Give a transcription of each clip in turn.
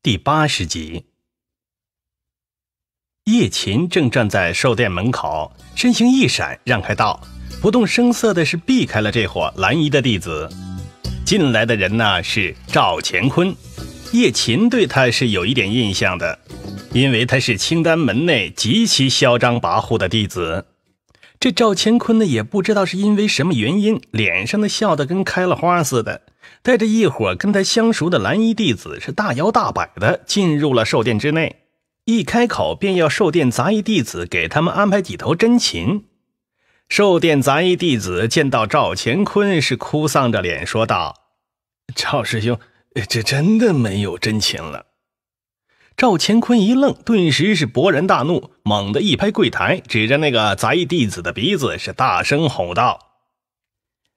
第八十集，叶琴正站在寿殿门口，身形一闪，让开道，不动声色的是避开了这伙蓝衣的弟子。进来的人呢是赵乾坤，叶琴对他是有一点印象的，因为他是清丹门内极其嚣张跋扈的弟子。这赵乾坤呢，也不知道是因为什么原因，脸上的笑得跟开了花似的。带着一伙跟他相熟的蓝衣弟子，是大摇大摆的进入了寿殿之内。一开口便要寿殿杂役弟子给他们安排几头真禽。寿殿杂役弟子见到赵乾坤，是哭丧着脸说道：“赵师兄，这真的没有真禽了。”赵乾坤一愣，顿时是勃然大怒，猛地一拍柜台，指着那个杂役弟子的鼻子，是大声吼道。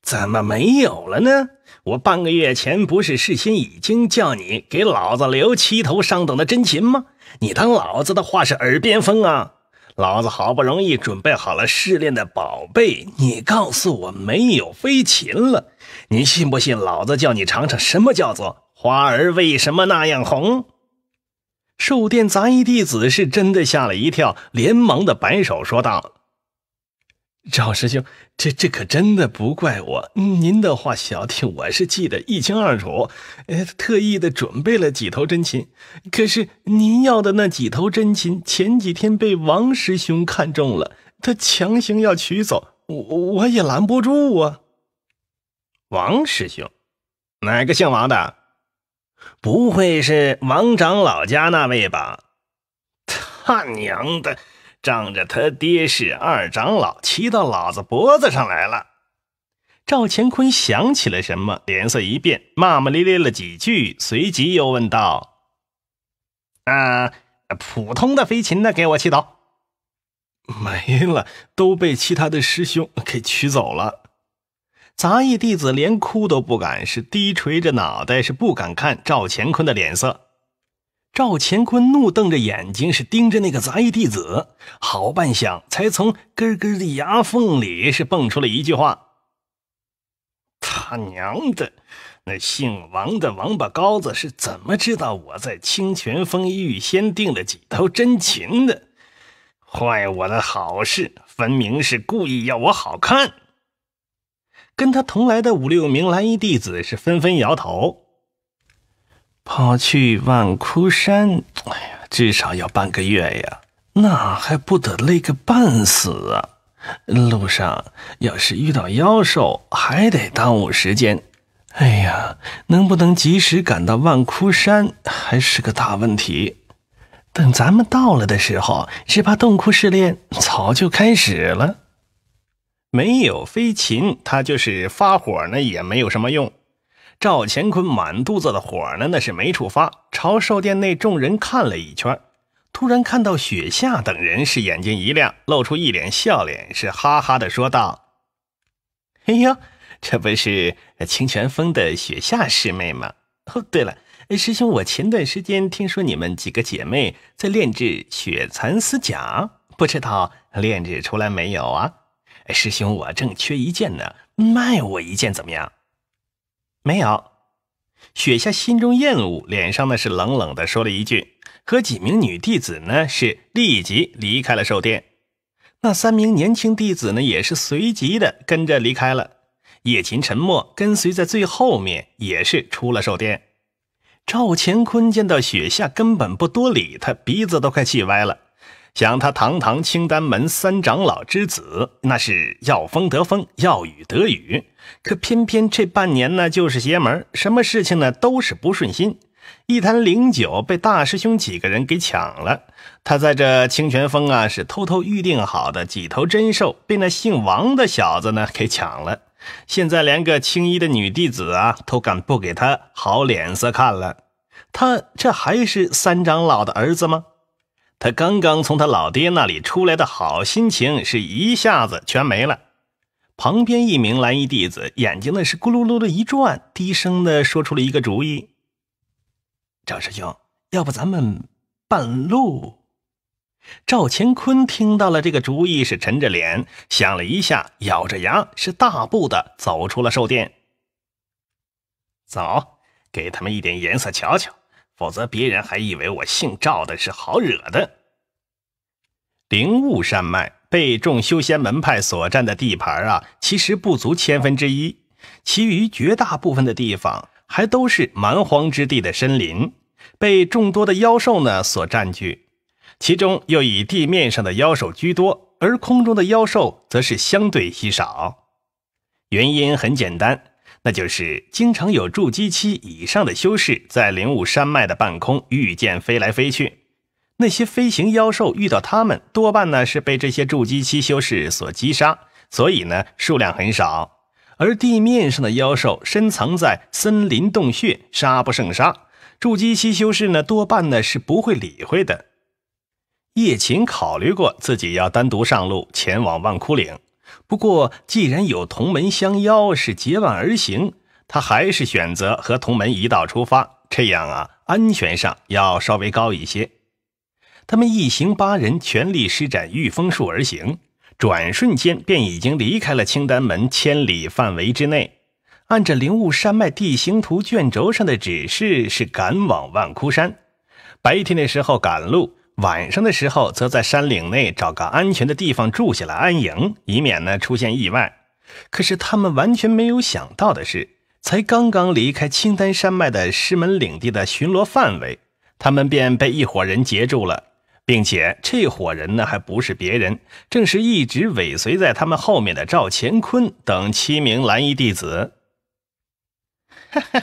怎么没有了呢？我半个月前不是事先已经叫你给老子留七头上等的真禽吗？你当老子的话是耳边风啊！老子好不容易准备好了试炼的宝贝，你告诉我没有飞禽了？你信不信老子叫你尝尝什么叫做花儿为什么那样红？寿殿杂役弟子是真的吓了一跳，连忙的摆手说道。赵师兄，这这可真的不怪我。您的话小弟我是记得一清二楚，呃，特意的准备了几头真禽。可是您要的那几头真禽，前几天被王师兄看中了，他强行要取走，我我也拦不住啊。王师兄，哪个姓王的？不会是王长老家那位吧？他娘的！仗着他爹是二长老，骑到老子脖子上来了。赵乾坤想起了什么，脸色一变，骂骂咧咧了几句，随即又问道：“啊，普通的飞禽呢？给我骑走。”没了，都被其他的师兄给取走了。杂役弟子连哭都不敢，是低垂着脑袋，是不敢看赵乾坤的脸色。赵乾坤怒瞪着眼睛，是盯着那个杂役弟子，好半晌，才从根根的牙缝里是蹦出了一句话：“他娘的，那姓王的王八羔子是怎么知道我在清泉峰预先订了几头真禽的？坏我的好事，分明是故意要我好看。”跟他同来的五六名蓝衣弟子是纷纷摇头。跑去万枯山，哎呀，至少要半个月呀，那还不得累个半死啊！路上要是遇到妖兽，还得耽误时间。哎呀，能不能及时赶到万枯山，还是个大问题。等咱们到了的时候，只怕洞窟试炼早就开始了。没有飞禽，他就是发火呢，也没有什么用。赵乾坤满肚子的火呢，那是没处发，朝寿殿内众人看了一圈，突然看到雪下等人，是眼睛一亮，露出一脸笑脸，是哈哈的说道：“哎呦，这不是清泉峰的雪下师妹吗？哦，对了，师兄，我前段时间听说你们几个姐妹在炼制雪蚕丝甲，不知道炼制出来没有啊？师兄，我正缺一件呢，卖我一件怎么样？”没有，雪下心中厌恶，脸上呢是冷冷的说了一句，和几名女弟子呢是立即离开了寿殿。那三名年轻弟子呢也是随即的跟着离开了。叶琴沉默，跟随在最后面，也是出了寿殿。赵乾坤见到雪下，根本不多理他，鼻子都快气歪了。想他堂堂清丹门三长老之子，那是要风得风，要雨得雨。可偏偏这半年呢，就是邪门，什么事情呢都是不顺心。一坛灵酒被大师兄几个人给抢了，他在这清泉峰啊，是偷偷预定好的几头真兽，被那姓王的小子呢给抢了。现在连个青衣的女弟子啊，都敢不给他好脸色看了。他这还是三长老的儿子吗？他刚刚从他老爹那里出来的好心情是一下子全没了。旁边一名蓝衣弟子眼睛那是咕噜噜的一转，低声的说出了一个主意：“赵师兄，要不咱们半路？”赵乾坤听到了这个主意，是沉着脸想了一下，咬着牙是大步的走出了寿殿。走，给他们一点颜色瞧瞧。否则别人还以为我姓赵的是好惹的。灵雾山脉被众修仙门派所占的地盘啊，其实不足千分之一，其余绝大部分的地方还都是蛮荒之地的森林，被众多的妖兽呢所占据，其中又以地面上的妖兽居多，而空中的妖兽则是相对稀少。原因很简单。那就是经常有筑基期以上的修士在灵武山脉的半空御剑飞来飞去，那些飞行妖兽遇到他们，多半呢是被这些筑基期修士所击杀，所以呢数量很少。而地面上的妖兽深藏在森林洞穴，杀不胜杀，筑基期修士呢多半呢是不会理会的。叶琴考虑过自己要单独上路前往万窟岭。不过，既然有同门相邀，是结伴而行，他还是选择和同门一道出发。这样啊，安全上要稍微高一些。他们一行八人全力施展御风术而行，转瞬间便已经离开了青丹门千里范围之内。按着灵雾山脉地形图卷轴上的指示，是赶往万窟山。白天的时候赶路。晚上的时候，则在山岭内找个安全的地方住下来安营，以免呢出现意外。可是他们完全没有想到的是，才刚刚离开青丹山脉的师门领地的巡逻范围，他们便被一伙人截住了，并且这伙人呢还不是别人，正是一直尾随在他们后面的赵乾坤等七名蓝衣弟子。哈哈，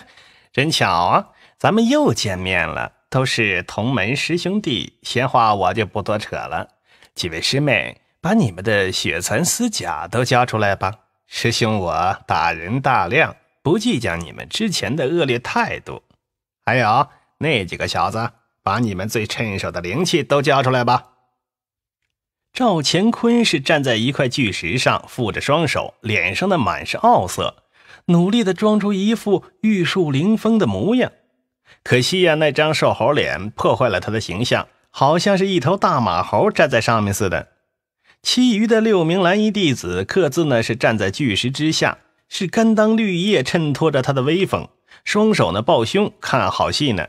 真巧啊，咱们又见面了。都是同门师兄弟，闲话我就不多扯了。几位师妹，把你们的血蚕丝甲都交出来吧。师兄我大人大量，不计较你们之前的恶劣态度。还有那几个小子，把你们最趁手的灵气都交出来吧。赵乾坤是站在一块巨石上，负着双手，脸上的满是傲色，努力的装出一副玉树临风的模样。可惜呀，那张瘦猴脸破坏了他的形象，好像是一头大马猴站在上面似的。其余的六名蓝衣弟子各自呢是站在巨石之下，是甘当绿叶衬托着他的威风，双手呢抱胸看好戏呢。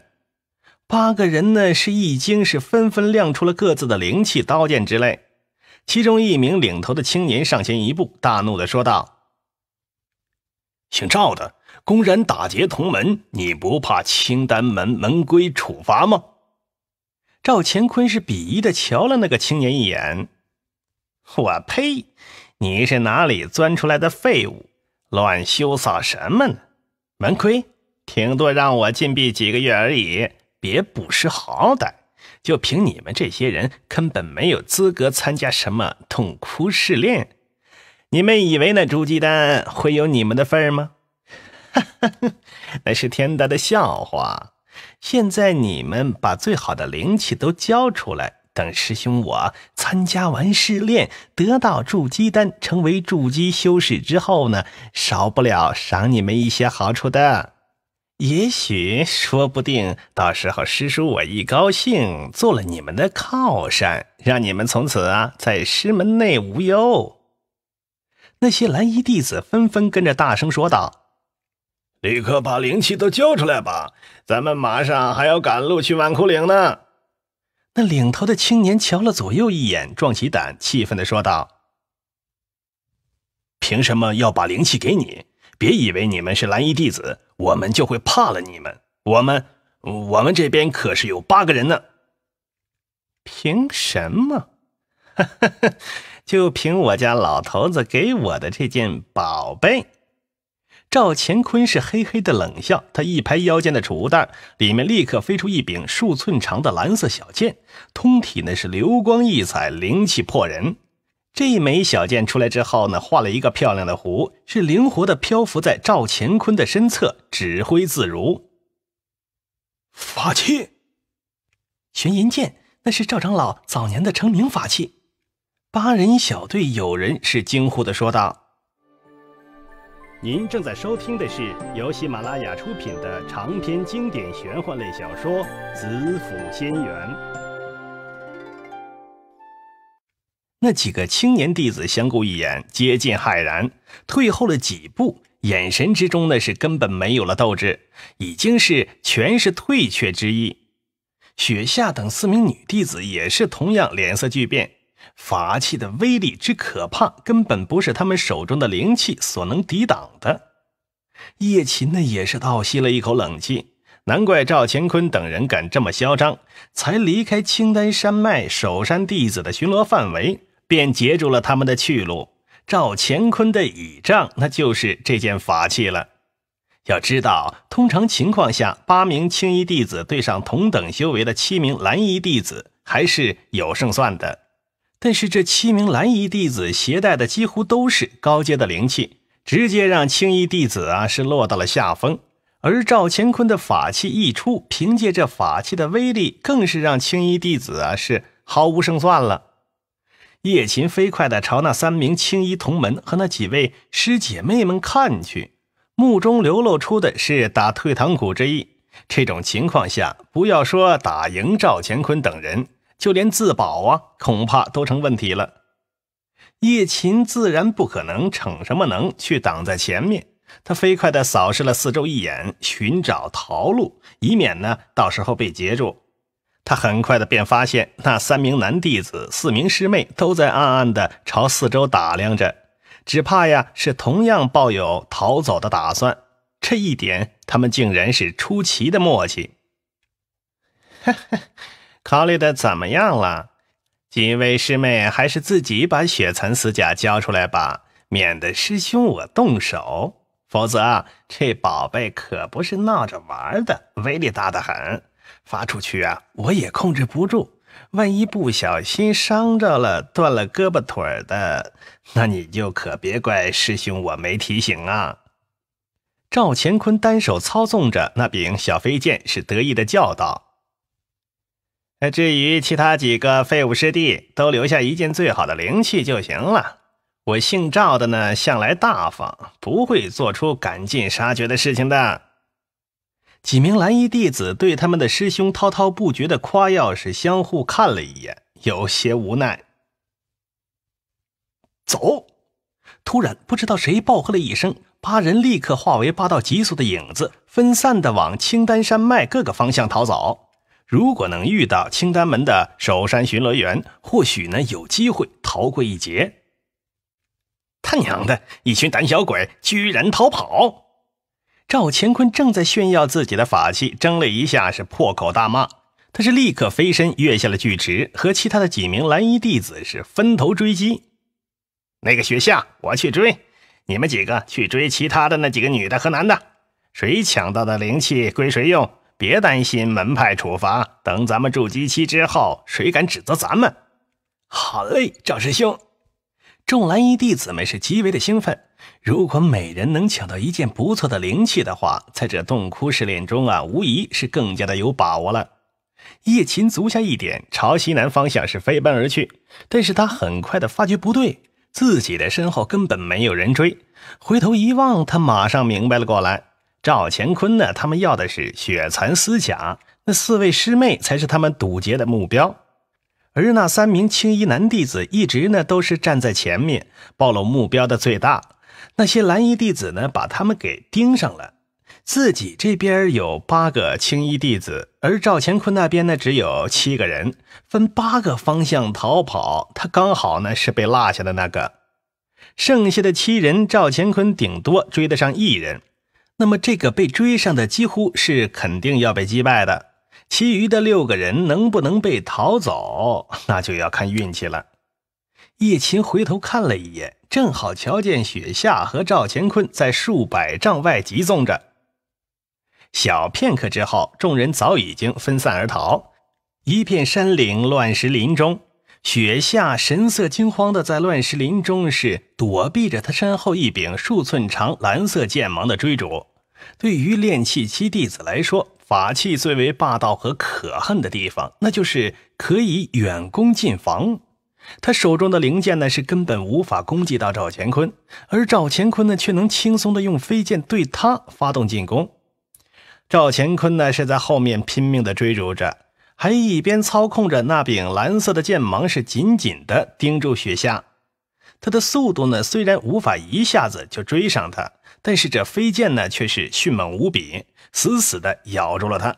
八个人呢是一惊，是纷纷亮出了各自的灵气、刀剑之类。其中一名领头的青年上前一步，大怒的说道：“姓赵的！”公然打劫同门，你不怕青丹门门规处罚吗？赵乾坤是鄙夷的瞧了那个青年一眼。我呸！你是哪里钻出来的废物？乱羞臊什么呢？门规顶多让我禁闭几个月而已，别不识好歹。就凭你们这些人，根本没有资格参加什么痛哭试炼。你们以为那朱鸡丹会有你们的份吗？哈哈，那是天大的笑话！现在你们把最好的灵气都交出来，等师兄我参加完试炼，得到筑基丹，成为筑基修士之后呢，少不了赏你们一些好处的。也许说不定，到时候师叔我一高兴，做了你们的靠山，让你们从此啊在师门内无忧。那些蓝衣弟子纷纷跟着大声说道。立刻把灵气都交出来吧！咱们马上还要赶路去万窟岭呢。那领头的青年瞧了左右一眼，壮起胆，气愤的说道：“凭什么要把灵气给你？别以为你们是蓝衣弟子，我们就会怕了你们。我们，我们这边可是有八个人呢。凭什么？就凭我家老头子给我的这件宝贝。”赵乾坤是嘿嘿的冷笑，他一拍腰间的储物袋，里面立刻飞出一柄数寸长的蓝色小剑，通体呢是流光溢彩，灵气破人。这枚小剑出来之后呢，画了一个漂亮的弧，是灵活的漂浮在赵乾坤的身侧，指挥自如。法器，玄银剑，那是赵长老早年的成名法器。八人小队有人是惊呼的说道。您正在收听的是由喜马拉雅出品的长篇经典玄幻类小说《子府仙缘》。那几个青年弟子相顾一眼，皆见骇然，退后了几步，眼神之中呢是根本没有了斗志，已经是全是退却之意。雪下等四名女弟子也是同样脸色巨变，法器的威力之可怕，根本不是他们手中的灵气所能抵挡的。叶琴呢也是倒吸了一口冷气，难怪赵乾坤等人敢这么嚣张，才离开青丹山脉守山弟子的巡逻范围，便截住了他们的去路。赵乾坤的倚仗，那就是这件法器了。要知道，通常情况下，八名青衣弟子对上同等修为的七名蓝衣弟子，还是有胜算的。但是这七名蓝衣弟子携带的几乎都是高阶的灵气，直接让青衣弟子啊是落到了下风。而赵乾坤的法器一出，凭借这法器的威力，更是让青衣弟子啊是毫无胜算了。叶琴飞快地朝那三名青衣同门和那几位师姐妹们看去。目中流露出的是打退堂鼓之意。这种情况下，不要说打赢赵乾坤等人，就连自保啊，恐怕都成问题了。叶琴自然不可能逞什么能去挡在前面，他飞快地扫视了四周一眼，寻找逃路，以免呢到时候被截住。他很快的便发现，那三名男弟子、四名师妹都在暗暗的朝四周打量着。只怕呀，是同样抱有逃走的打算。这一点，他们竟然是出奇的默契。考虑的怎么样了？几位师妹，还是自己把雪蚕丝甲交出来吧，免得师兄我动手。否则，这宝贝可不是闹着玩的，威力大得很，发出去啊，我也控制不住。万一不小心伤着了，断了胳膊腿的，那你就可别怪师兄我没提醒啊！赵乾坤单手操纵着那柄小飞剑，是得意的叫道：“至于其他几个废物师弟，都留下一件最好的灵气就行了。我姓赵的呢，向来大方，不会做出赶尽杀绝的事情的。”几名蓝衣弟子对他们的师兄滔滔不绝的夸耀，是相互看了一眼，有些无奈。走！突然，不知道谁暴喝了一声，八人立刻化为八道急速的影子，分散的往青丹山脉各个方向逃走。如果能遇到青丹门的守山巡逻员，或许呢有机会逃过一劫。他娘的，一群胆小鬼，居然逃跑！赵乾坤正在炫耀自己的法器，怔了一下，是破口大骂。他是立刻飞身跃下了巨池，和其他的几名蓝衣弟子是分头追击。那个雪夏，我去追；你们几个去追其他的那几个女的和男的。谁抢到的灵气归谁用，别担心门派处罚。等咱们筑基期之后，谁敢指责咱们？好嘞，赵师兄。众蓝衣弟子们是极为的兴奋。如果每人能抢到一件不错的灵器的话，在这洞窟试炼中啊，无疑是更加的有把握了。叶琴足下一点，朝西南方向是飞奔而去。但是他很快的发觉不对，自己的身后根本没有人追。回头一望，他马上明白了过来：赵乾坤呢？他们要的是雪蚕丝甲，那四位师妹才是他们堵截的目标。而那三名青衣男弟子一直呢都是站在前面，暴露目标的最大。那些蓝衣弟子呢，把他们给盯上了。自己这边有八个青衣弟子，而赵乾坤那边呢只有七个人，分八个方向逃跑，他刚好呢是被落下的那个。剩下的七人，赵乾坤顶多追得上一人，那么这个被追上的几乎是肯定要被击败的。其余的六个人能不能被逃走，那就要看运气了。叶琴回头看了一眼。正好瞧见雪夏和赵乾坤在数百丈外急纵着。小片刻之后，众人早已经分散而逃。一片山岭乱石林中，雪夏神色惊慌的在乱石林中是躲避着他身后一柄数寸长蓝色剑芒的追逐。对于炼气期弟子来说，法器最为霸道和可恨的地方，那就是可以远攻近防。他手中的灵剑呢，是根本无法攻击到赵乾坤，而赵乾坤呢，却能轻松的用飞剑对他发动进攻。赵乾坤呢，是在后面拼命的追逐着，还一边操控着那柄蓝色的剑芒，是紧紧的盯住雪夏。他的速度呢虽然无法一下子就追上他，但是这飞剑呢却是迅猛无比，死死的咬住了他。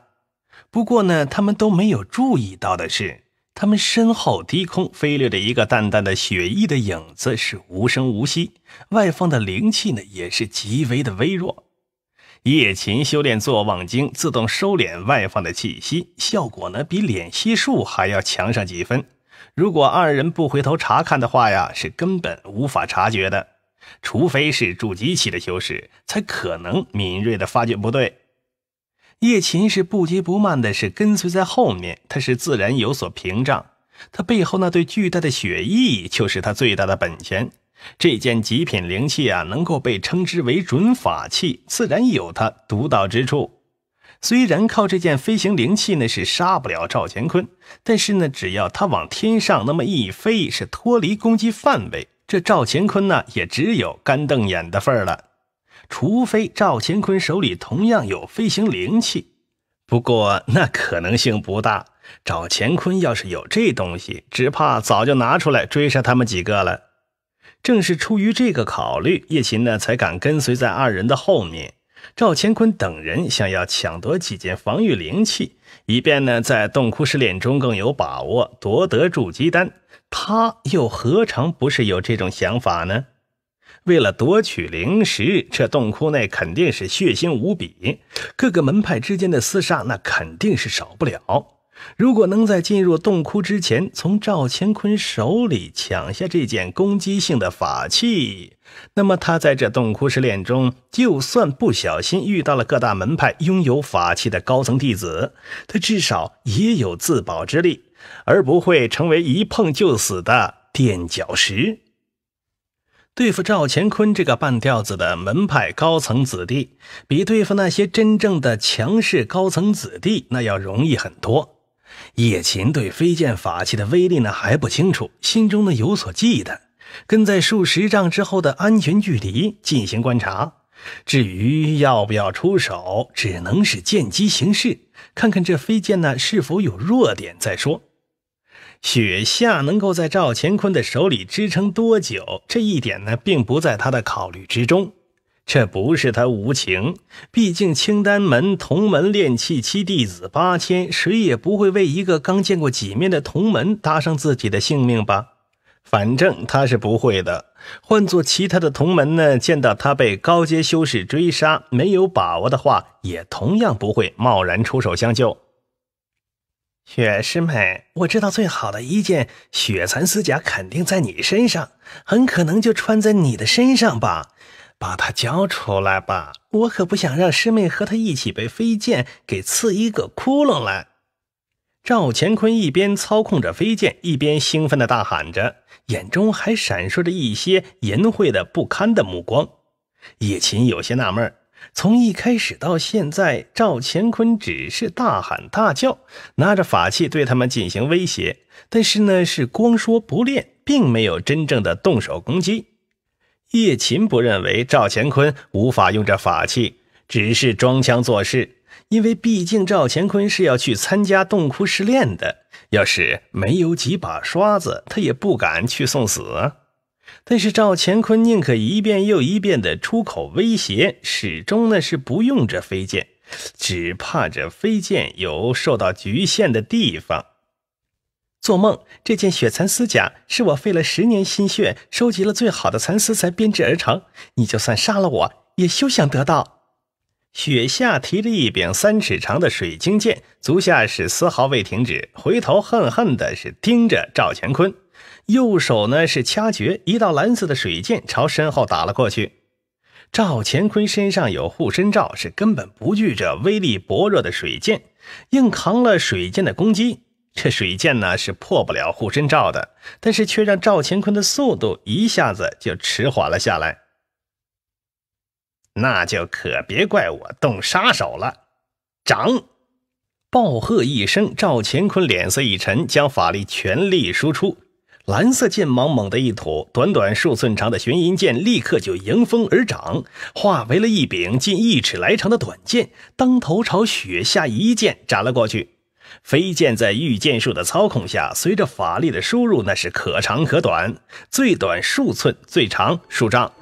不过呢，他们都没有注意到的是，他们身后低空飞掠着一个淡淡的血翼的影子，是无声无息，外放的灵气呢也是极为的微弱。叶琴修炼坐忘经，自动收敛外放的气息，效果呢比敛息术还要强上几分。如果二人不回头查看的话呀，是根本无法察觉的，除非是筑基期的修士，才可能敏锐的发觉不对。叶琴是不急不慢的，是跟随在后面。他是自然有所屏障，他背后那对巨大的血翼就是他最大的本钱。这件极品灵器啊，能够被称之为准法器，自然有它独到之处。虽然靠这件飞行灵器呢是杀不了赵乾坤，但是呢，只要他往天上那么一飞，是脱离攻击范围，这赵乾坤呢也只有干瞪眼的份儿了。除非赵乾坤手里同样有飞行灵气，不过那可能性不大。赵乾坤要是有这东西，只怕早就拿出来追杀他们几个了。正是出于这个考虑，叶琴呢才敢跟随在二人的后面。赵乾坤等人想要抢夺几件防御灵器，以便呢在洞窟试炼中更有把握夺得筑基丹。他又何尝不是有这种想法呢？为了夺取灵石，这洞窟内肯定是血腥无比，各个门派之间的厮杀那肯定是少不了。如果能在进入洞窟之前从赵乾坤手里抢下这件攻击性的法器，那么他在这洞窟试炼中，就算不小心遇到了各大门派拥有法器的高层弟子，他至少也有自保之力，而不会成为一碰就死的垫脚石。对付赵乾坤这个半吊子的门派高层子弟，比对付那些真正的强势高层子弟那要容易很多。叶琴对飞剑法器的威力呢还不清楚，心中呢有所忌惮，跟在数十丈之后的安全距离进行观察。至于要不要出手，只能是见机行事，看看这飞剑呢是否有弱点再说。雪下能够在赵乾坤的手里支撑多久？这一点呢，并不在他的考虑之中。这不是他无情，毕竟青丹门同门炼气七弟子八千，谁也不会为一个刚见过几面的同门搭上自己的性命吧？反正他是不会的。换做其他的同门呢，见到他被高阶修士追杀，没有把握的话，也同样不会贸然出手相救。雪师妹，我知道最好的一件雪蚕丝甲肯定在你身上，很可能就穿在你的身上吧。把它交出来吧，我可不想让师妹和他一起被飞剑给刺一个窟窿来。赵乾坤一边操控着飞剑，一边兴奋的大喊着，眼中还闪烁着一些淫秽的不堪的目光。叶琴有些纳闷。从一开始到现在，赵乾坤只是大喊大叫，拿着法器对他们进行威胁，但是呢，是光说不练，并没有真正的动手攻击。叶琴不认为赵乾坤无法用这法器，只是装腔作势，因为毕竟赵乾坤是要去参加洞窟试炼的，要是没有几把刷子，他也不敢去送死。但是赵乾坤宁可一遍又一遍的出口威胁，始终呢是不用这飞剑，只怕这飞剑有受到局限的地方。做梦！这件雪蚕丝甲是我费了十年心血收集了最好的蚕丝才编制而成，你就算杀了我，也休想得到。雪下提着一柄三尺长的水晶剑，足下是丝毫未停止，回头恨恨的是盯着赵乾坤。右手呢是掐诀，一道蓝色的水剑朝身后打了过去。赵乾坤身上有护身罩，是根本不惧这威力薄弱的水剑，硬扛了水剑的攻击。这水剑呢是破不了护身罩的，但是却让赵乾坤的速度一下子就迟缓了下来。那就可别怪我动杀手了！掌！暴喝一声，赵乾坤脸色一沉，将法力全力输出。蓝色剑芒猛地一吐，短短数寸长的玄银剑立刻就迎风而长，化为了一柄近一尺来长的短剑，当头朝雪下一剑斩了过去。飞剑在御剑术的操控下，随着法力的输入，那是可长可短，最短数寸，最长数丈。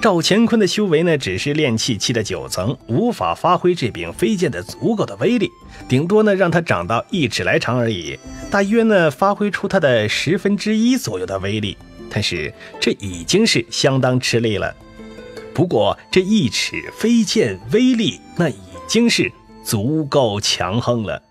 赵乾坤的修为呢，只是炼气期的九层，无法发挥这柄飞剑的足够的威力，顶多呢让它长到一尺来长而已，大约呢发挥出它的十分之一左右的威力。但是这已经是相当吃力了。不过这一尺飞剑威力，那已经是足够强横了。